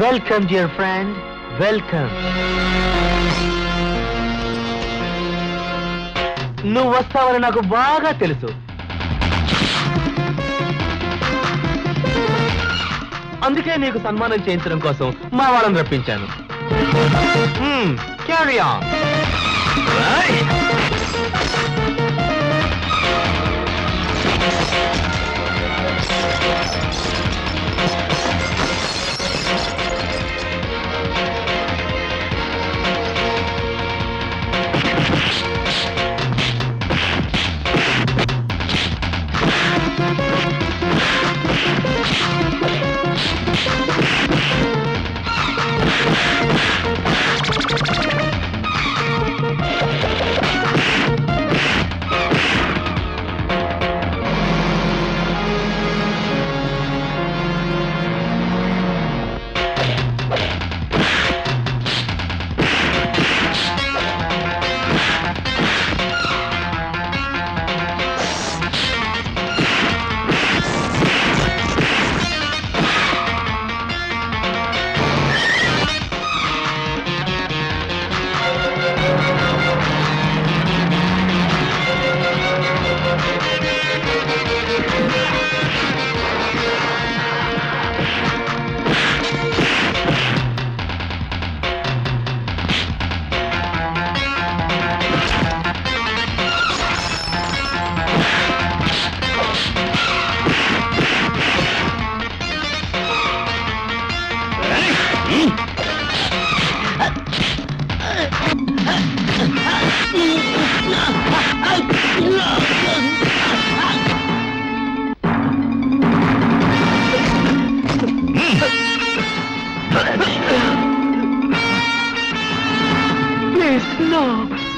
Welcome dear friend welcome నువ్వు వస్తావని నాకు బాగా తెలుసు. అందుకే నీకు సన్మానం చేయించడం కోసం మా వాళ్ళని రప్పించాను. Hmm, క్యారీ ఆన్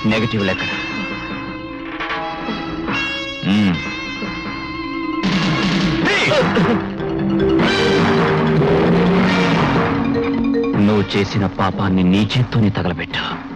నెగటివ్ లెక్క hmm. నువ్వు చేసిన పాపాన్ని నీ చేత్తోనే తగలబెట్టా.